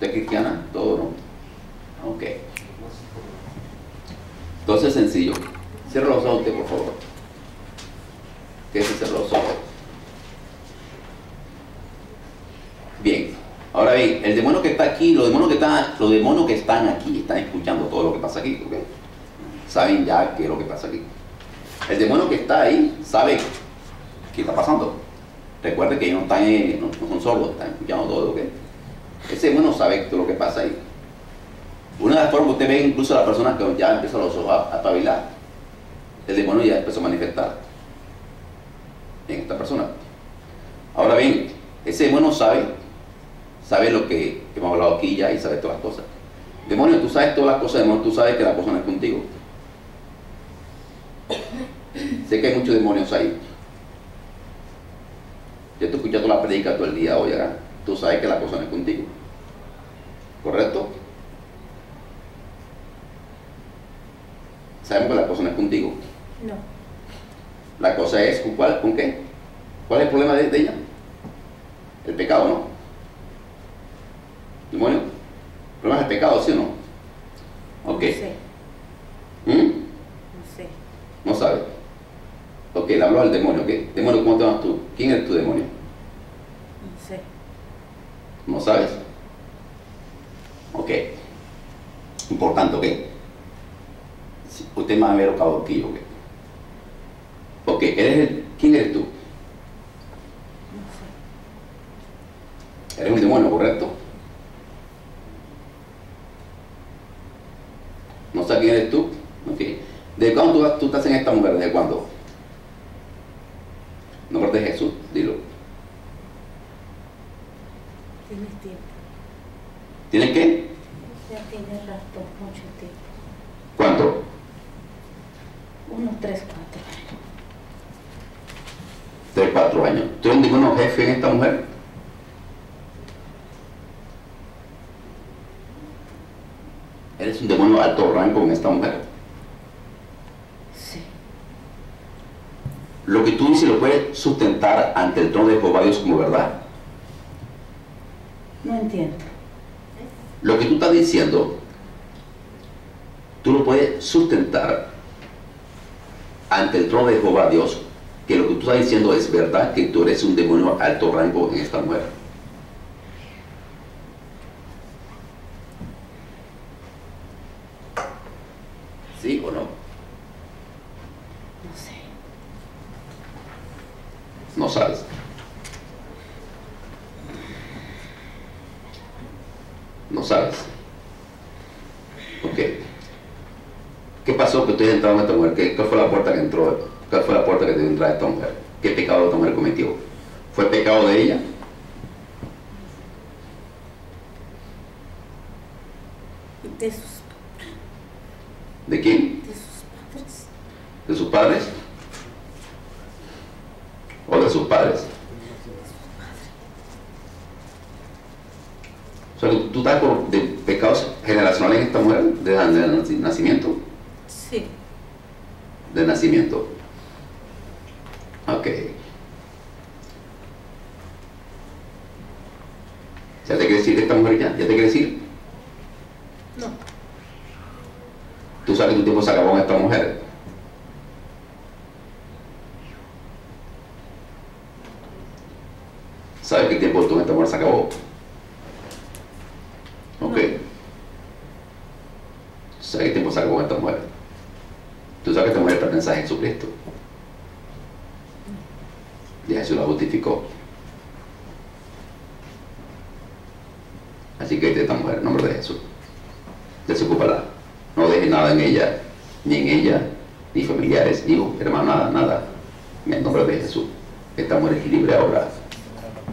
¿Usted cristiana? Todo, ¿no? Ok. Entonces sencillo. Cierra los ojos usted, por favor. ¿Qué es cerrar los ojos? Bien. Ahora bien, el demonio que está aquí, los demonios que están, los demonios que están aquí, están escuchando todo lo que pasa aquí, ¿ok? Saben ya qué es lo que pasa aquí. El demonio que está ahí sabe qué está pasando. Recuerde que ellos no, están, no son solos, están escuchando todo, ¿ok? Ese demonio sabe todo lo que pasa ahí. Una de las formas que usted ve incluso a la persona que ya empieza los ojos a, pavilar, el demonio ya empezó a manifestar en esta persona. Ahora bien, ese demonio sabe, sabe lo que hemos hablado aquí ya y sabe todas las cosas. Demonio, tú sabes todas las cosas, demonio, tú sabes que la cosa no es contigo. sé que hay muchos demonios ahí. Yo te escuché toda la predica todo el día hoy acá. Tú sabes que la cosa no es contigo. ¿Correcto? Sabemos que la cosa no es contigo. No. La cosa es, ¿con cuál? ¿Con qué? ¿Cuál es el problema de, de ella? El pecado, ¿no? ¿Demonio? ¿El problema es el pecado, sí o no? Ok. No sé. ¿Mm? No sé. No sabe. Ok, le habló al demonio, ¿ok? Demonio, ¿cómo te llamas tú? ¿Quién es tu demonio? No sé. ¿No sabes? Ok. Importante, ¿ok? Usted más ver educado que yo, ¿ok? Ok, eres el, ¿quién eres tú? Sé. Eres un demonio, ¿correcto? ¿No sabes quién eres tú? ¿De cuándo tú, tú estás en esta mujer? ¿Desde cuándo? En nombre de Jesús, dilo. Tienes tiempo. ¿Tienes qué? Ya mucho tiempo. ¿Cuánto? Unos tres, cuatro años. Tres, cuatro años. ¿Tú eres un demonio jefe en esta mujer? ¿Eres un demonio alto rango en esta mujer? Sí. Lo que tú dices lo puedes sustentar ante el trono de Jehová Dios como verdad. No entiendo. Lo que tú estás diciendo, tú lo puedes sustentar ante el trono de Jehová Dios, que lo que tú estás diciendo es verdad, que tú eres un demonio alto rango en esta mujer. ¿Sí o no? No sé. No sabes. No sabes. Ok. ¿Qué pasó que usted entrado en esta mujer? ¿Qué, ¿Cuál fue la puerta que entró? ¿Cuál fue la puerta que te dio entrar esta mujer? ¿Qué pecado esta mujer cometió? ¿Fue pecado de ella? De sus, ¿De quién? de sus padres. ¿De sus padres? ¿O de sus padres? O sea, ¿tú estás de pecados generacionales en esta mujer? ¿De, de nacimiento? Sí. De nacimiento. Ok. ¿Ya te quiere decir esta mujer ya? ¿Ya te quiere decir? No. ¿Tú sabes que tu tiempo se acabó en esta mujer? ¿Sabes que el tiempo tu esta mujer se acabó? Ok. ¿Sabes que el tiempo se acabó en esta mujer? Tú sabes que esta mujer pertenece a Jesucristo. Y Jesús la justificó. Así que esta mujer, en nombre de Jesús, desocúpala. No deje nada en ella, ni en ella, ni familiares, hijos, hermanos, nada, nada. En el nombre de Jesús. Esta mujer es libre ahora.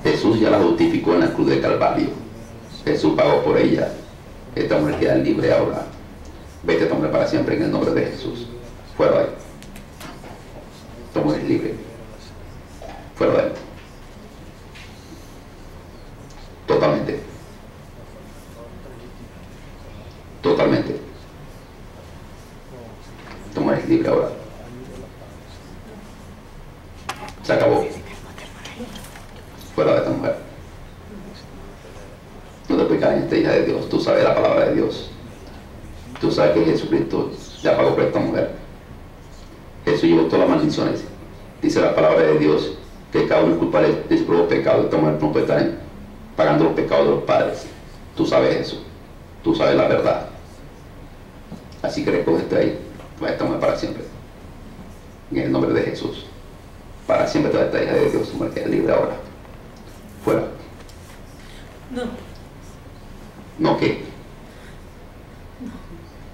Jesús ya la justificó en la cruz del Calvario. Jesús pagó por ella. Esta mujer queda libre ahora. Vete esta mujer para siempre en el nombre de Jesús. De ahí. Mujer es libre. Fuera de ahí. Totalmente. Totalmente. Esta mujer es libre ahora. Se acabó. Fuera de esta mujer. No te puedes quedar en esta hija de Dios. Tú sabes la palabra de Dios. Tú sabes que Jesucristo ya pagó por esta mujer. Jesús llevó todas las maldiciones. Dice la palabra de Dios que cada uno es culpable de su propio pecado. Esta mujer no puede estar pagando los pecados de los padres. Tú sabes eso. Tú sabes la verdad. Así que recógete ahí. Vas a estar mujer para siempre. En el nombre de Jesús. Para siempre te va a estar de Dios. Mujer que es libre ahora. Fuera. No. ¿No qué?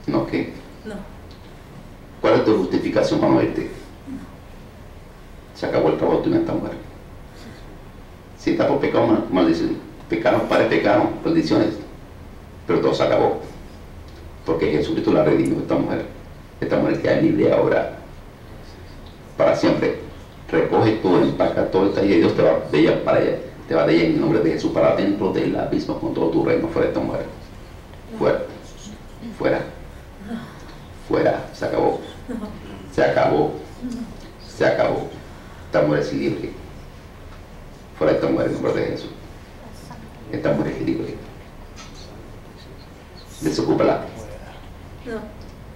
¿No qué? No. ¿Cuál es tu justificación para no irte? Se acabó el trabajo de esta mujer. Si está por pecado, mal- maldición. Pecaron, padres pecaron, maldiciones. Pero todo se acabó. Porque Jesucristo la redimió esta mujer. Esta mujer queda libre ahora. Para siempre. Recoge todo, empaca todo esta y Dios te va de ella para ella. Te va de ella en el nombre de Jesús para dentro del abismo con todo tu reino fuera de esta mujer. Fuera. Fuera. Fuera. Se acabó. Se acabó. Se acabó. Esta mujer es libre. Fuera esta mujer en nombre de Jesús. Esta mujer es libre. Desocúpala.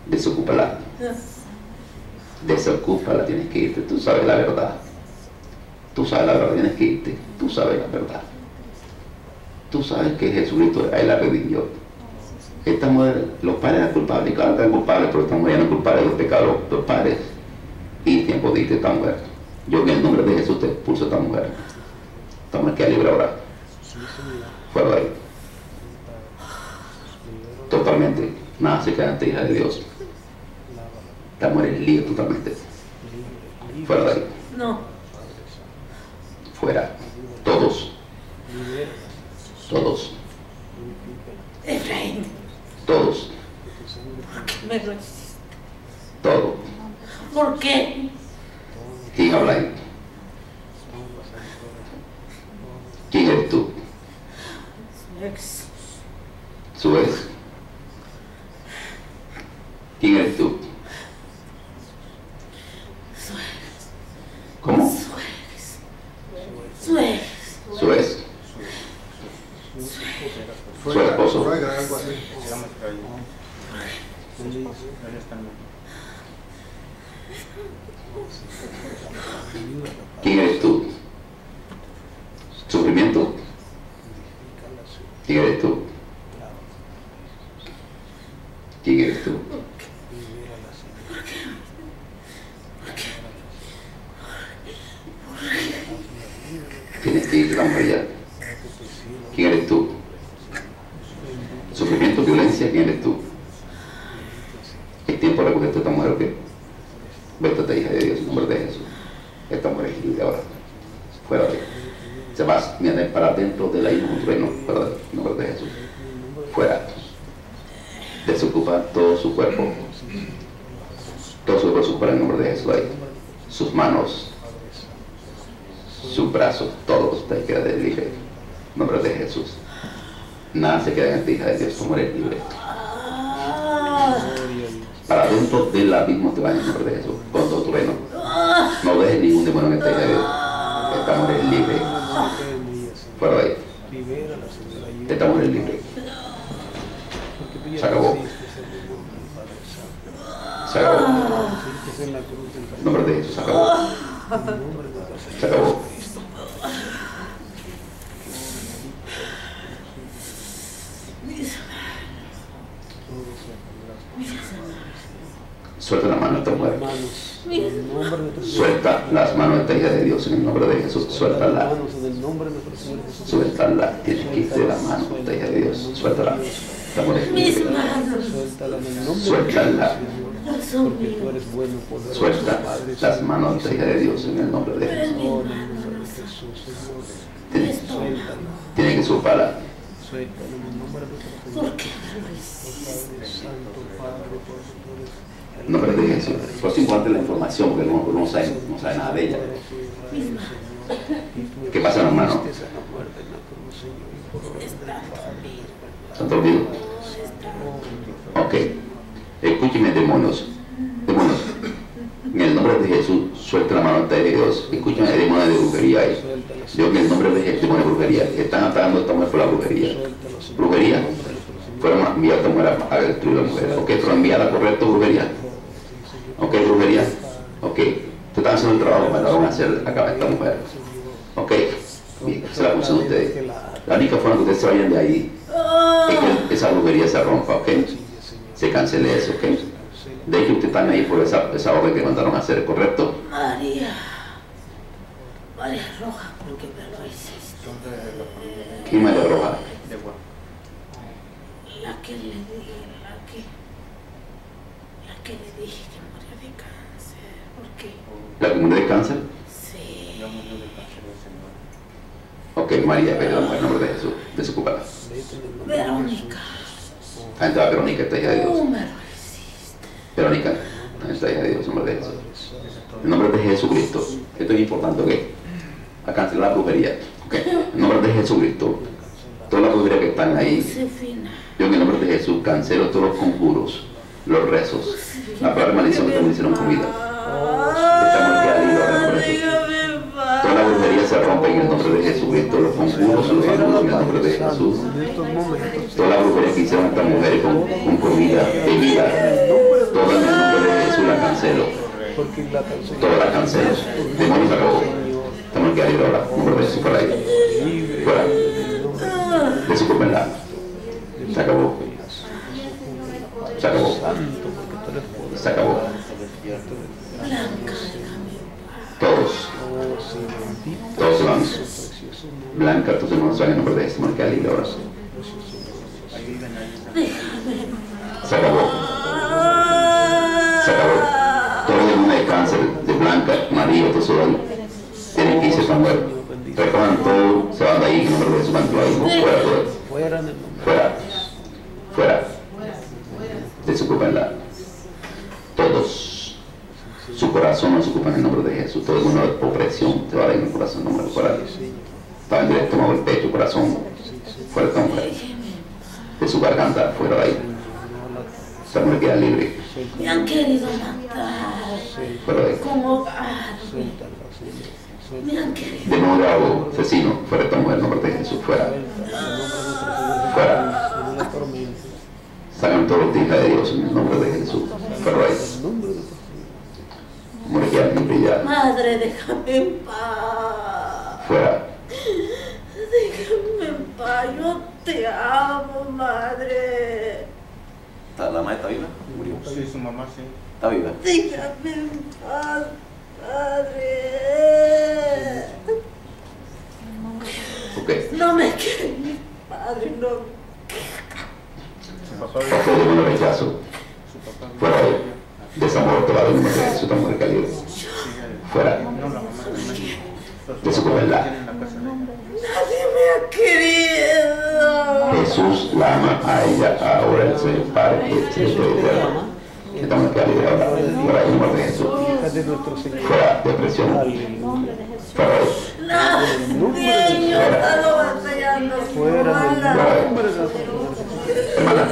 Desocúpala. Desocúpala. Tienes que irte. Tú sabes la verdad. Tú sabes la verdad. Tienes que irte. Tú sabes la verdad. Tú sabes que Jesucristo a él la redimió. Esta mujer, los padres eran culpables, claro que eran culpables, pero esta mujer no es culpable de los pecados los padres. Y tiempo diste esta mujer. Yo en el nombre de Jesús te expulso a esta mujer. Mujer queda libre ahora. Fuera de ahí. Totalmente. Nada se queda ante hija de Dios. Esta mujer es libre totalmente. Fuera de ahí. No. Fuera. Todos. Todos. Efraín. Todos. Me lo hiciste. Todo. ¿Por qué? ¿Quién habla ahí? ¿Quién eres tú? Ex. ¿Su ex? ¿Quién eres tú? ¿Cómo? Su ex. ¿Su ex? Su esposo. Suegra, algo así. ¿Quién eres tú? ¿Sufrimiento? ¿Quién eres tú? ¿Quién eres tú? Tienes que ir a la ya. ¿Quién eres tú? ¿Sufrimiento, violencia? ¿Quién eres tú? Es tiempo de recogerte a esta mujer, ¿ok? Vete a esta hija de Dios en nombre de Jesús. Esta mujer es libre ahora. Fuera de Se va mira, para dentro de la isla un trueno. Fuera de en nombre de Jesús. Fuera. Todo su cuerpo. Todo su cuerpo fuera en nombre de Jesús ahí. Sus manos. Sus brazos. Todo usted queda libre. En nombre de Jesús. Nada se queda en esta hija de Dios. Tu mujer es libre. Para dentro del abismo te va en nombre de Jesús. Con todo tu reino. No dejes ningún demonio en esta hija de Dios. Esta mujer. Fuera de ahí. Esta mujer libre. Se acabó. Se acabó. Nombre de Jesús. Se acabó. Se acabó. Suelta la mano a esta mujer. Suelta las manos de hija de Dios en el nombre de Jesús. Suéltala. Suéltala. Tienes que de la mano de hija de Dios. Suéltala. Mis manos. Suéltala. No Porque tú eres bueno, poderoso, Suelta Padre, las manos de esta hija de Dios en el nombre de Jesús. Oh, en el nombre de Jesús, Señor. Tienes, Suéltalo, tienes que soltarla. suéltalo en el nombre de Jesús. ¿Por qué? Padre Santo, Padre, por tú eres En nombre de Jesús. Por eso la información porque no, no, sabe, no sabe nada de ella. ¿Qué pasa en las manos? ¿Están dormidos? Ok. Escúcheme, demonios. Demonios. En el nombre de Jesús, suelta la mano de Dios. Escúchame, demonios de brujería ahí. Yo en el nombre de Jesús, demonio de brujería. Están atacando a esta mujer por la brujería. brujería. Fueron enviadas a a destruir a la mujer. Ok, fueron enviadas correcto brujería. Ok, brujería. Ok, tú estás haciendo el trabajo que mandaron a hacer acá esta mujer. Ok, bien, es la de ustedes. La única forma que ustedes se vayan de ahí es que esa brujería se rompa, ok. Se cancele eso, ok. De hecho, ustedes están ahí por esa, esa orden que mandaron a hacer, ¿correcto? María. María Roja, ¿por qué me lo hiciste? ¿Quién me le roja? La que le dije, la que. La que le dije que moría de cáncer. ¿Por qué? ¿La comunidad de cáncer? Sí. Ok, María, perdón, en nombre de Jesús, desocúpala. Verónica. Ahí está Verónica, esta hija de Dios. Verónica, esta hija de Dios, en nombre de Jesús. En nombre de Jesucristo, esto es importante, ¿ok? A cancelar la brujería, ¿ok? En nombre de Jesucristo, toda la brujería que están ahí, yo en el nombre de Jesús cancelo todos los conjuros, los rezos, la palabra maldición que me hicieron. Estamos aquí en nombre de Jesús. La brujería se rompe en el nombre de Jesucristo, los conjuros, los anuncios en el nombre de Jesús. Toda la brujería que hicieron esta mujer con, con comida, bebida, toda en el nombre de Jesús la cancelo. Toda la cancelo. Demonios acabó. Aquí al hilo ahora, nombre de Jesús para ahí. Fuera. en el en el nombre de Jesús. Fuera. Fuera. Salgan todos los hijos de Dios en el nombre de Jesús. Fuera ahí. Ya. Madre, déjame en paz. Fuera. Déjame en paz. Yo te amo, madre. ¿La madre está viva? Murió. Sí, su mamá sí. Está viva. Déjame en paz, madre. Ok. No me quieres, padre, no. Su papá un rechazo. Su papá Fuera de desamor toda la de esta mujer caliente. Fuera. No, la mamá también. De su crueldad. Nadie me ha querido. Jesús la ama a ella, ahora el Señor Padre, que se le puede dar. Estamos aquí libre ahora. Fuera en el nombre de Jesús. Fuera depresión. Fuera yo he estado batallando Fuera en el sola. nombre de hermana.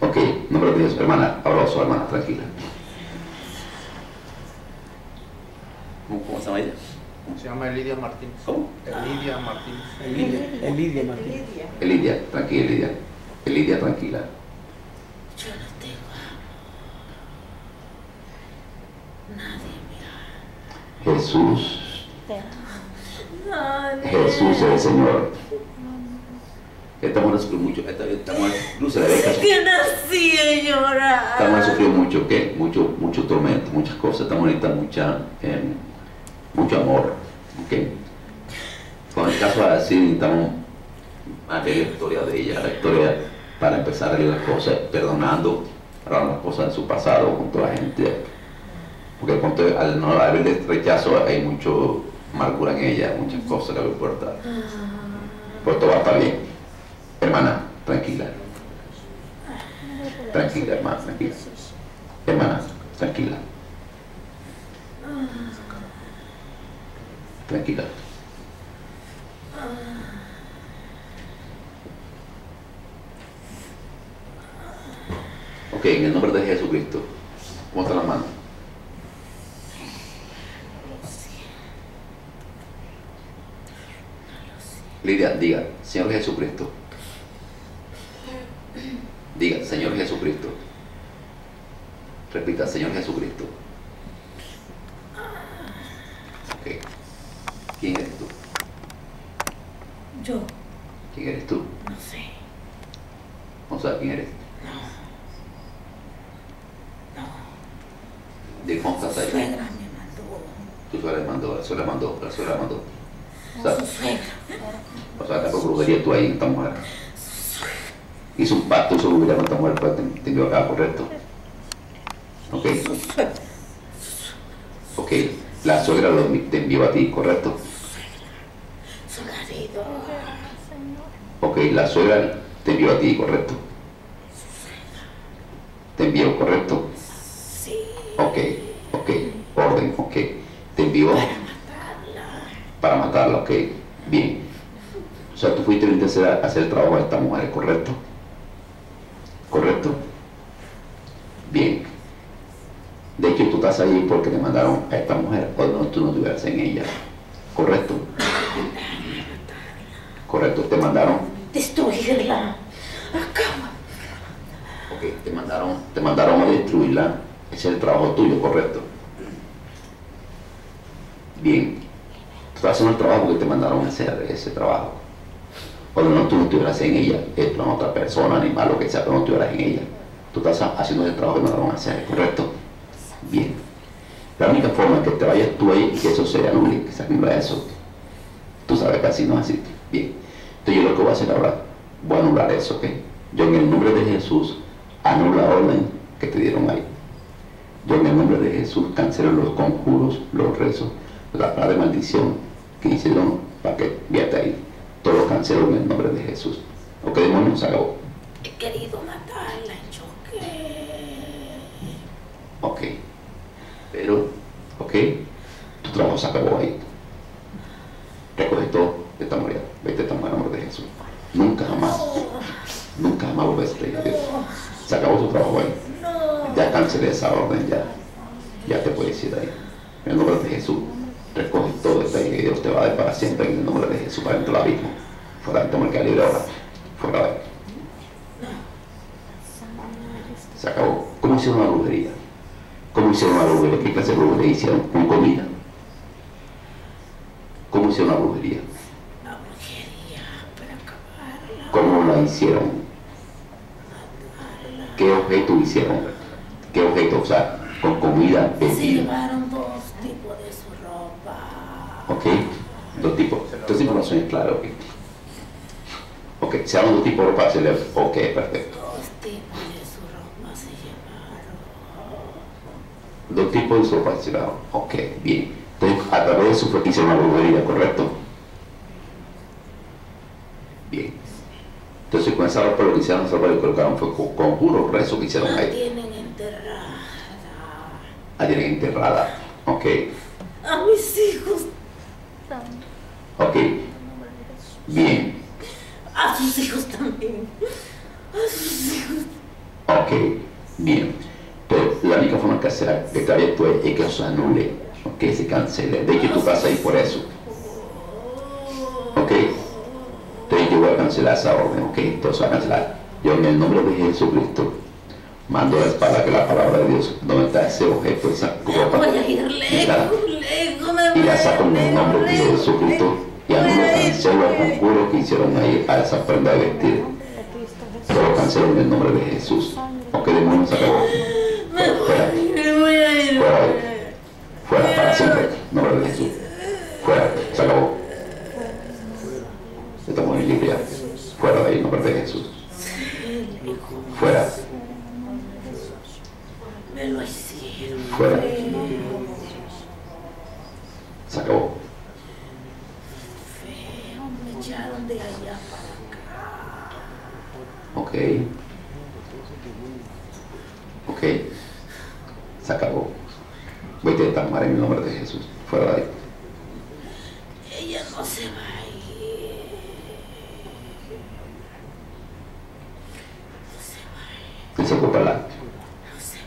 Ok, nombre de Dios, hermana. Abrazo, hermana, tranquila. ¿Cómo se llama ella? Se llama Elidia Martínez. ¿Cómo? Elidia Martínez. Elidia, Elidia Martínez. Elidia, tranquila, Elidia. Elidia, tranquila. Yo no tengo amor. Nadie me Jesús. Jesús es el Señor. Esta mujer sufrió mucho. Esta, esta mujer, que Que nací a llorar. Esta mujer sufrió mucho, ¿qué? Mucho, mucho tormento, muchas cosas. Esta mujer necesita mucha, eh, mucho amor, ¿ok? Con el caso de decir, necesitamos a ver la historia de ella, la historia para empezar a leer las cosas, perdonando para las cosas de su pasado con toda la gente. Porque todo- al no haber este rechazo hay mucho amargura en ella, muchas cosas que le importa. Pues todo va a estar bien. Hermana, tranquila. Tranquila, hermana, tranquila. Hermana, tranquila. Tranquila. Ok, en el nombre de Jesucristo. ¿Cómo está la mano? Lidia, diga, Señor Jesucristo. Diga, Señor Jesucristo. Repita, Señor Jesucristo. Ok. ¿Quién eres tú? Yo, ¿Quién eres tú? no sé. No sabes quién eres. No. ¿De cómo estás ahí? Suegra me mandó. Tu suegra le mandó, la suegra mandó, la suegra mandó. O sea, Su suegra. o sea, por brujería tú ahí en esta mujer. Hizo un pacto, hizo brujería con esta mujer, pues te, te envió acá, correcto. Ok, ok. La suegra lo, te envió a ti, correcto. Su marido. Ok, la suegra te envió a ti, correcto. Te envió, correcto. Sí. Ok, ok. Orden, ok. Te envió Para matarla. para matarla, ok. Bien. O sea, tú fuiste a a hacer el trabajo de esta mujer, ¿correcto? ¿Correcto? Bien. De hecho, tú estás ahí porque te mandaron a esta mujer, o no, tú no estuvieras en ella. ¿Correcto? Correcto, te mandaron, Destruirla. Acaba. ok, te mandaron, te mandaron a destruirla. Ese es el trabajo tuyo, ¿correcto? Bien. Tú estás haciendo el trabajo que te mandaron a hacer, ese trabajo. Cuando no tú no estuvieras en ella, es otra persona, animal, lo que sea, pero no estuvieras en ella. Tú estás haciendo el trabajo que mandaron a hacer, ¿correcto? Bien. La única forma en que te vayas tú ahí y que eso se anule, que se anula eso. Tú sabes que así no es así. Bien. Entonces yo lo que voy a hacer ahora, voy a anular eso, ¿ok? Yo en el nombre de Jesús anulo la orden que te dieron ahí. Yo en el nombre de Jesús cancelo los conjuros, los rezos, la palabra de maldición que hicieron para que viate ahí. Todo lo cancelo en el nombre de Jesús. ¿Ok, demonios? Se acabó. He querido matarla choque. Ok. Pero, ok, tu trabajo se acabó ahí. Recoge todo de esta manera. Vete esta manera en nombre de Jesús. Nunca jamás, nunca jamás volverás a reír a Dios. Se acabó tu trabajo ahí. No. Ya cancelé esa orden, ya. Ya te puedes ir ahí. En el nombre de Jesús. Recoge todo ahí que Dios te va a dar para siempre en el nombre de Jesús para dentro del abismo. Fuera de toma el libre ahora. Fuera de. Se acabó. ¿Cómo hicieron la brujería? ¿Cómo hicieron la brujería? ¿Qué clase de brujería hicieron? ¿Con comida? ¿Cómo hicieron la brujería? La brujería para acabarla. ¿Cómo la hicieron? ¿Qué objeto hicieron? ¿Qué objeto? O sea, con comida, bebida. llevaron dos tipos de su ropa. ¿Ok? Dos tipos. Entonces información es clara, ¿ok? Ok, se dan dos tipos de ropa, se le... Ok, perfecto. Dos tipos de su ropa se llevaron. Dos tipos de ropa se le dan. Ok, bien. Entonces, a través de fue que hicieron la brujería, ¿correcto? Bien. Entonces, con esa ropa lo que hicieron, esa ropa le colocaron fue con, con puro rezo que hicieron La ahí. tienen enterrada. La tienen enterrada. Ok, A mis hijos. ok. Bien. A sus hijos también. A sus hijos. Ok, bien. Entonces, la única forma que hacer que te vaya tú es que se anule, que se cancele. De hecho, tú vas ahí por eso. Ok. Entonces, yo voy a cancelar esa orden, ok. Entonces, va a cancelar. Yo, en el nombre de Jesucristo, mando la espada, que la palabra de Dios, donde está ese objeto, esa ropa. Voy a ir lejos, Y voy la a saco en el ir nombre de Jesucristo y anulo, voy a ir cancelo el conjuro que hicieron ahí a esa prenda de vestir. Todo lo cancelo en el nombre de Jesús. Ok, demonios, se acabó. Fuera. Fuera Fuera, para siempre. En nombre de Jesús. Fuera, se acabó. Estamos en libre. Fuera de ahí, en nombre de Jesús. Fuera, fuera. Se acabó. Feo, me echaron de allá para acá. Ok. Ok. Se acabó. Vete de esta manera en el nombre de Jesús. Fuera de ahí. Ella no se va a ir. No se va a ir. Desocúpala. No se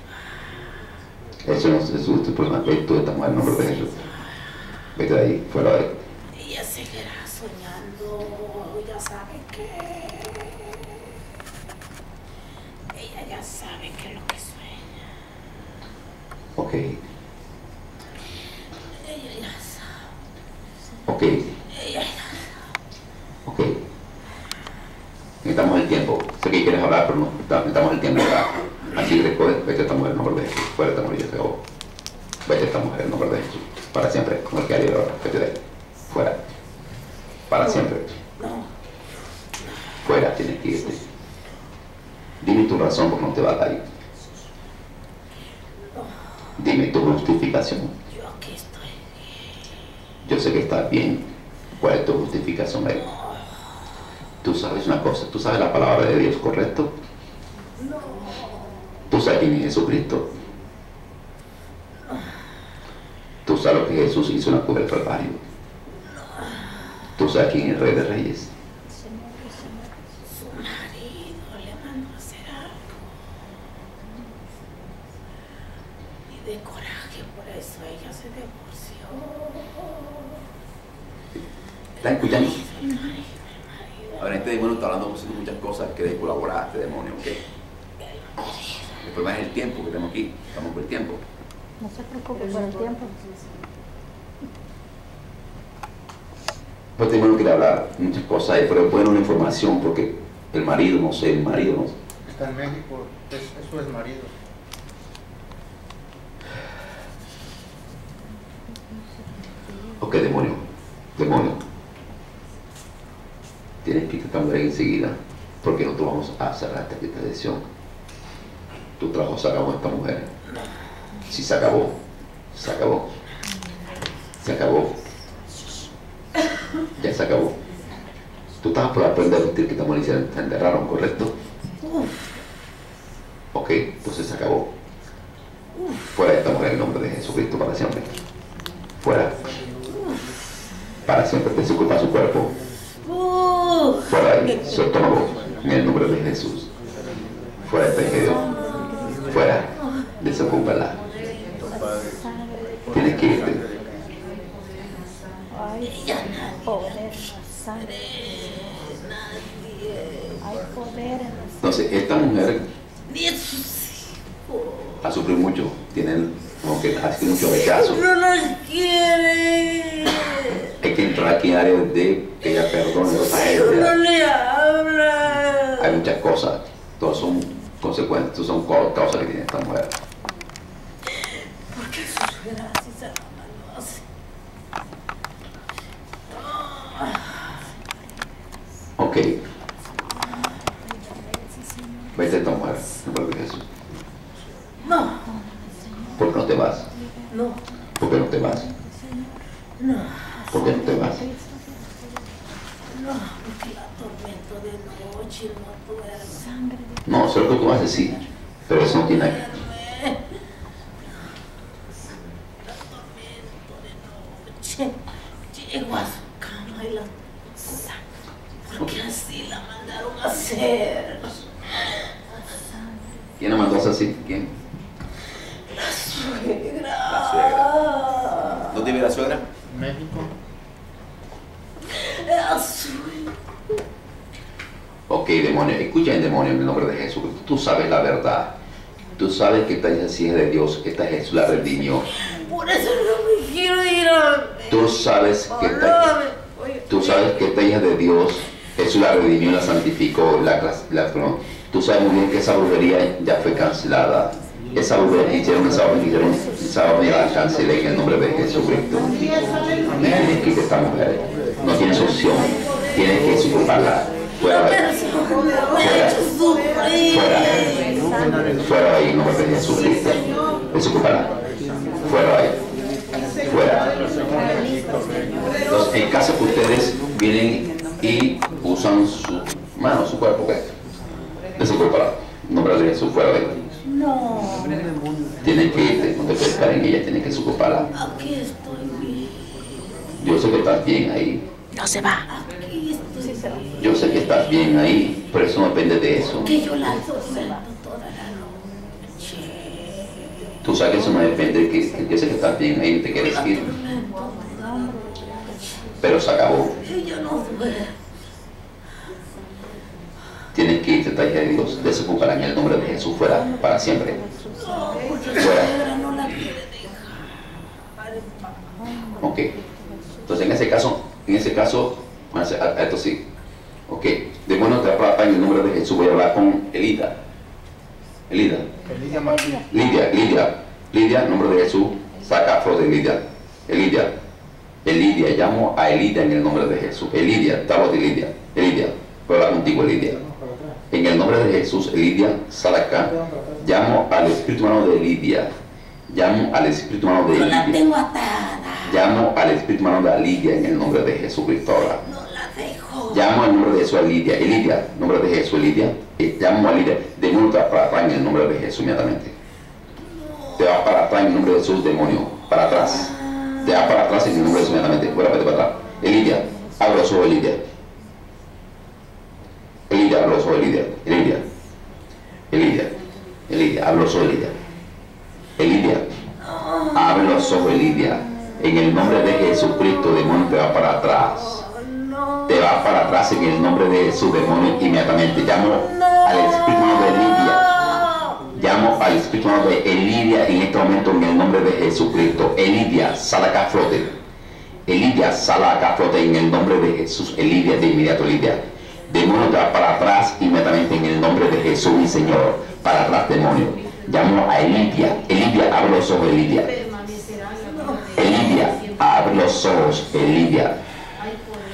va. Eso no es eso es tu problema. Tú el nombre de Jesús. Vete de ahí. Fuera de ahí. Ella seguirá soñando. Ella ya sabe qué es lo que sueña. Ok, Ella ya sabe. ok, Ella ya sabe. ok. Necesitamos el tiempo. Sé que quieres hablar, pero no, necesitamos el tiempo acá. Así que recoge, vete a esta mujer en nombre de Jesús. Fuera de esta mujer, yo te hago. Vete a esta mujer en nombre de Jesús. Para siempre, como el que hay ahora. Vete de ahí. Fuera. Para siempre. No, Fuera, tienes que irte. Dime tu razón por no te vas a ir. Dime tu justificación. yo aquí estoy. Yo sé que estás bien. ¿Cuál es tu Tú sabes una cosa, tú sabes la palabra de Dios, ¿correcto? Tú sabes quién es Jesucristo. Tú sabes lo que Jesús hizo en la cruz del Calvario. Tú sabes quién es el Rey de Reyes. Su marido le mandó a hacer algo. Y de coraje, por eso ella se divorció. El marido, el marido. Ahora este demonio está hablando de muchas cosas que de colaborar este demonio, ¿ok? El problema es el tiempo que tenemos aquí. Estamos por el tiempo. No se preocupe por el tiempo. Pues demonio quiere hablar muchas cosas, pero es buena una información porque el marido, no sé, el marido no Está en México, es, es marido. Ok, demonio, demonio. Tienes que mujer enseguida, porque nosotros vamos a cerrar esta intervención. Tu trabajo se acabó esta mujer. Si se acabó, se acabó. Se acabó. Ya se acabó. Tú estabas por aprender a vestir que esta mujer hicieron- te enterraron, ¿correcto? Ok, entonces se acabó. Fuera de esta mujer en nombre de Jesucristo para siempre. Fuera para siempre te su su cuerpo. Fuera de su estómago, en el nombre de Jesús. Fuera de medio. Fuera, desocúpala. Tienes que irte. Entonces, esta mujer ha sufrido mucho, tiene como que ha sido mucho rechazo. No los quiere. Hay que entrar aquí en áreas de que ella perdone a esa No le habla. Hay muchas cosas, todas son consecuencias, son causas que tiene esta mujer. ¿Por qué su suegra así se la mandó así? Ok. Vete a esta mujer, en nombre de Jesús. No, ¿Por qué no te vas? no, ¿Por qué no te vas? no, ¿Por qué no te vas? no, porque la atormento de noche no duermo. sangre de No, sé lo que tú vas a decir, pero eso no tiene Duerme. La atormento de noche. Llego a su cama y la saco. Porque así la mandaron a hacer. ¿Quién la mandó a hacer así? ¿Quién? La suegra. La suegra. ¿Dónde vive la suegra? México, La suegra. Ok, demonio, escucha el demonio en el nombre de Jesús. Tú sabes la verdad. Que esta es de Dios, esta Jesús la redimió. Por eso no me quiero ir a Tú sabes que esta, tú sabes que esta hija de Dios, Jesús la redimió, la santificó, la, la no, Tú sabes muy bien que esa brujería ya fue cancelada. Esa brujería que hicieron, orden ya la cancelé en el nombre de Jesucristo. Y tienes que ir a esta mujer. No tienes opción. Tienes que sucuparla. Fuera sufrir. Fuera. Fuera ahí, en nombre de Jesucristo. Desocúpala. Fuera de ahí. Fuera. Entonces, en caso que ustedes vienen y usan su mano, su cuerpo, ¿qué? Desocúpala. En nombre de Jesús, fuera de ahí. No, Tienen que irte, no te puedes en ella, tienen que desocuparla. aquí estoy bien. Yo sé que estás bien ahí. No se va. Aquí estoy bien. Yo sé que estás bien ahí, pero eso no depende de eso. Que yo la. Tú sabes que eso no depende, que, que yo sé que estás bien ahí, no te quieres ir, pero se acabó. Ella no duerme. de Dios. Desocupará en el nombre de Jesús fuera para siempre. Fuera. Ok. Entonces en ese caso, en ese caso, esto sí. Ok. Demonio te atrapa en el nombre de Jesús. Voy a hablar con Elida. Elida. Martínez. Lidia, Lidia, Lidia, nombre de Jesús, saca a flote Lidia. Elidia, Elidia, llamo a Elidia en el nombre de Jesús. Elidia, hablo de Lidia. Elidia, voy a hablar contigo, Elidia. En el nombre de Jesús, Elidia, sal acá. Llamo al Espíritu Humano de Lidia. Llamo al Espíritu Humano de No la Lidia. tengo atada. Llamo al Espíritu Humano de Lidia en el nombre de Jesucristo ahora. No la dejo. Llamo en nombre de Jesús a Lidia. Elidia, nombre de Jesús, Lidia. Eh, Llamo a Lidia. Demonio te va para atrás en el nombre de Jesús inmediatamente. Te vas para atrás en el nombre de Jesús, demonio. Para atrás. Te vas para atrás en el nombre de Jesús inmediatamente. Fuera, para atrás. Elidia, abro los ojos, Elidia. Elidia, abro los ojos, Elidia. Elidia. Elidia. Elidia, abro los ojos, Elidia. Elidia. Abre los ojos, Elidia. En el nombre de Jesucristo, demonio, te va para atrás te vas para atrás en el nombre de Jesús, demonio, inmediatamente. Llamo al Espíritu de Lidia. Llamo al Espíritu de Elidia en este momento en el nombre de Jesucristo. Elidia, sal acá flote. Elidia, sal acá flote en el nombre de Jesús. Elidia, de inmediato, Elidia. Demonio te para atrás inmediatamente en el nombre de Jesús, mi Señor. Para atrás, demonio. Llamo a Elidia. Elidia, abre los ojos, Elidia. Elidia, abre los ojos, Elidia.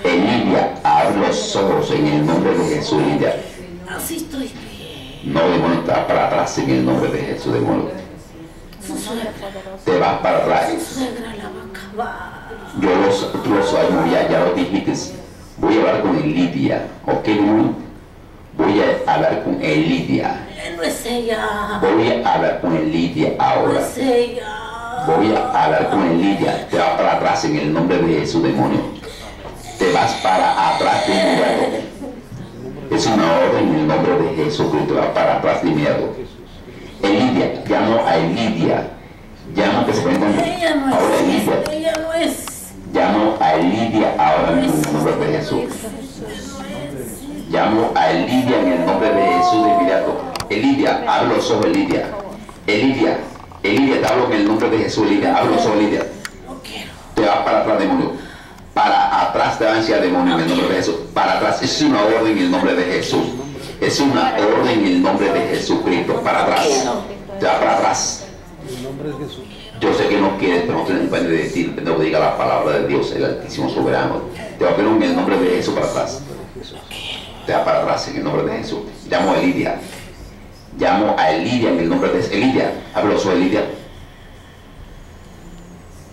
Elidia, los ojos en el nombre de Jesús, Elidia. Así estoy bien. No, demonio, está para atrás en el nombre de Jesús, demonio. Su suegra, Te vas para atrás. su suegra la va a acabar. Yo los, los ya, ya lo dijiste. Voy a hablar con Elidia, ¿ok, demonio? Voy a hablar con Elidia. No es ella. Voy a hablar con Elidia No ahora. es ella. Voy a hablar con Elidia. Te vas para atrás en el nombre de Jesús, demonio. Te vas para atrás de inmediato. Es una orden en el nombre de Jesucristo. Va para atrás de inmediato. Elidia, llamo a Elidia. Llamo que se no Ahora. Elidia. Ella no es. Llamo a Elidia ahora mismo en el nombre de Jesús. Llamo a Elidia en el nombre de Jesús de inmediato. Elidia, abre los ojos, Elidia. Elidia, Elidia, te hablo en el nombre de Jesús, Elidia. Abre los ojos, Elidia. No quiero. Te vas para atrás, demonio. Para atrás te va a decir demonio en el nombre de Jesús. Para atrás es una orden en el nombre de Jesús. Es una orden en el nombre de Jesucristo. Para atrás. Vas para atrás. En nombre de Jesús. Yo sé que no quieres, pero no te depende de ti, depende de lo que diga la palabra de Dios, el Altísimo Soberano. Te va a pedir en el nombre de Jesús para atrás. Te va para atrás en el nombre de Jesús. Llamo a Elidia. Llamo a Elidia en el nombre de Elidia. Hablo sobre Elidia.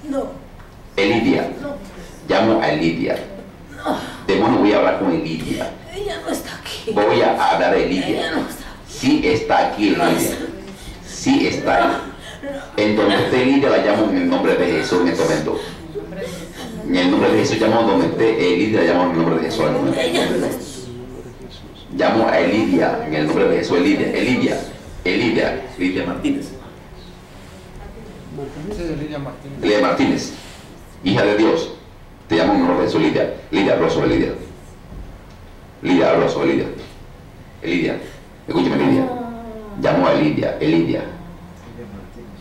No. Elidia. Llamo a Elidia. Demonio, voy a hablar con Elidia. Ella no está aquí. Voy a hablar a Ella Elidia. no está. Sí está aquí Elidia. Sí está ahí. En donde esté Elidia la llamo en el nombre de Jesús en este momento. En el nombre de Jesús llamo donde esté Elidia, la llamo en el nombre de Jesús. este momento. Ella no está. Llamo a Elidia en el nombre de Jesús. Elidia, Elidia, Elidia, Elidia Martínez. Martínez. Elidia Martínez, hija de Dios. Te llamo en el nombre de Jesús, Lidia. Lidia, hablo sobre Lidia. Lidia, hablo sobre Lidia. Elidia, escúchame, Lidia. Llamo a Elidia, Elidia.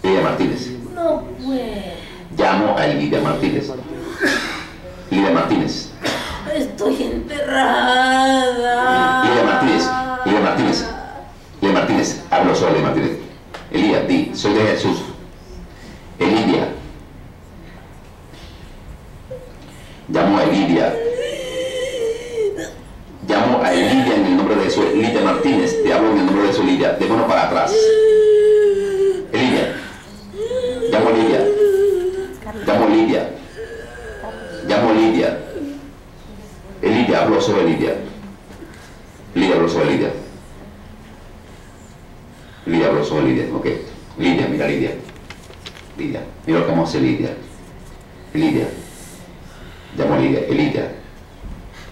Lidia Martínez. No puede. Llamo a Lidia Martínez. Lidia Martínez. Estoy enterrada. Lidia Martínez. Lidia Martínez. Lidia Martínez. Hablo sobre Lidia Martínez. Elías, di, soy de Jesús. Elidia. Llamo a Elidia. Llamo a Elidia en el nombre de Jesús. Lidia Martínez. Te hablo en el nombre de Jesús, Lidia. De mano para atrás. Elidia. Llamo a Lidia. Llamo Lidia. Llamo Lidia. Lidia, hablo sobre Lidia. Lidia, hablo sobre Lidia. Lidia, hablo sobre Lidia. Ok. Lidia, mira Lidia. Lidia, mira lo que vamos Lidia. Lidia. Llamo a Lidia. Lidia.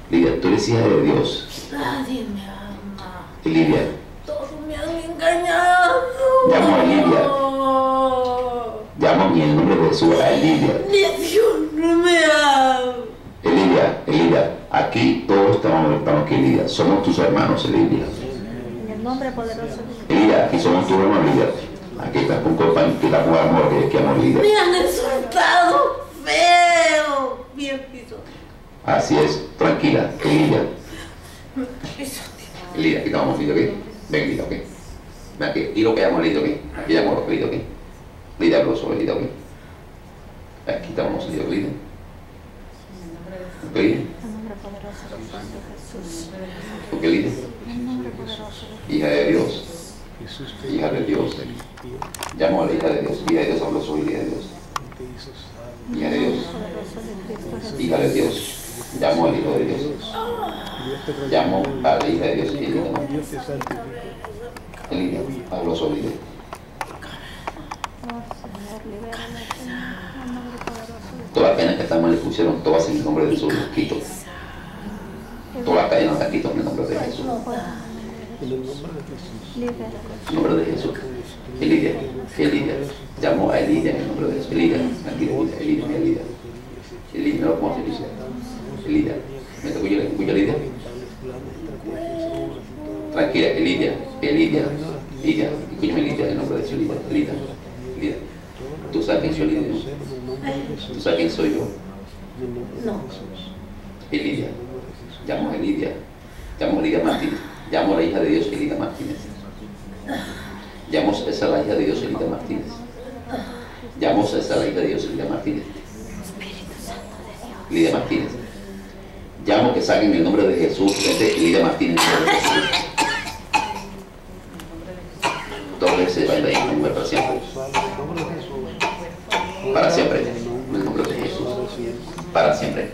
Lidia, tú eres hija de Dios. Nadie me ama. Lidia, Todos me han engañado. Llamo a Lidia. llamo en el nombre de Jesús a Lidia. Ni Dios no me ama. Elidia, Elidia, aquí todos estamos estamos aquí, Elidia. Somos tus hermanos, Elidia. En el nombre poderoso de Lidia, aquí somos tus hermanos, Lidia. Aquí estás con compañía, que estás con amor, que, que amor, Lidia. Me han insultado. Bien piso. Así es, tranquila, Lidia. Piso. Lidia, aquí estamos, Lidia, ¿ok? Ven, Lidia, ¿ok? Ven aquí, y lo que llamo, Lidia, ¿ok? Aquí llamo, Lidia, ¿ok? Lidia, hablo sobre Lidia, ¿ok? Aquí estamos, Lidia. Lidia. ¿Ok? ¿Ok, Lidia? Hija de Dios. Hija de Dios. Llamo a la hija de Dios. Hija de Dios, hablo sobre hija de Dios. Hija de Dios. Hija de Dios. Llamo al hijo de Dios. Restauró. a la hija de Dios. Te santificó. Elida. Hablo sobre ella. Todas las cadenas que están mal le pusieron, todas en el nombre de Jesús. Quito. Todas las cadenas las quito en el nombre de Jesús. En el nombre de Jesús. Elidia. Elidia. Llamo a Elidia en el nombre de Jesús. Elidia. Tranquila, Elidia. Elidia. Elidia. Elidia. No lo pongas Elidia. Elidia. ¿Me te escucha, escucha Elidia? Tranquila, Elidia. Elidia. Elidia. Escúchame Elidia en el nombre de. Elidia. Elidia. Elidia. Tú sabes quién soy Elidia. ¿no? Tú sabes quién soy yo. No. Elidia. Llamo a Elidia. Llamo a Elidia Martínez. Llamo a la hija de Dios, Elidia Martínez. Llamo a esa la hija de Dios, Elidia Martínez. Llamo a esa la hija de Dios, Elidia Martínez. Lidia Martínez. Llamo que saquen el nombre de Jesús de Lidia Martínez. Todo ese va a ir nombre para siempre. De. Para siempre. En el nombre de Jesús. Para siempre.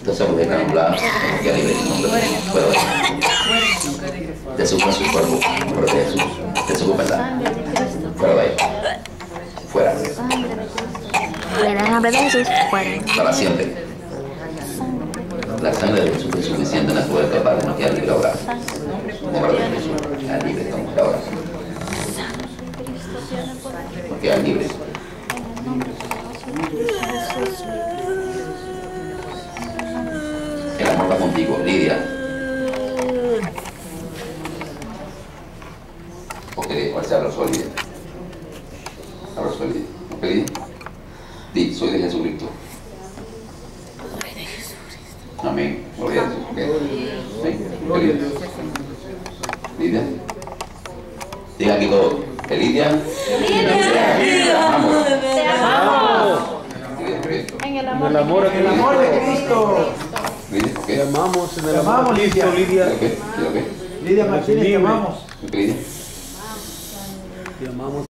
Entonces vamos a dejar a un lado, que libre en nombre de Jesús. Fuera de Jesús. Desocupa su cuerpo, en nombre de Jesús. Desocupa Sangre de Cristo. Fuera de ahí. Fuera. Fuera en nombre de Jesús. Fuera. Para siempre. La sangre de Jesús es suficiente en la poder capaz de nos quedar libre ahora. En nombre de Jesús. Quedar libre estamos ahora. Cristo tiene poder. Nos quedar libre. En el nombre poderoso de Cristo Jesús. El amor va contigo, Lidia. Se abrazo a Lidia. Abrazo a Lidia. ¿Ok, Lidia? Di, soy de Jesucristo. Amén. Gloria a Jesús. ¿Ok? Amén. ¿Ok, Lidia? Lidia. Diga aquí todo. Lidia. Lidia. Vamos. Te amamos. En el En amor el de amor, en el amor de Cristo. Lidia, ¿ok? Te amamos en el Te amor amamos, de Cristo, Lidia. Lidia. Martínez, amamos. Te amamos.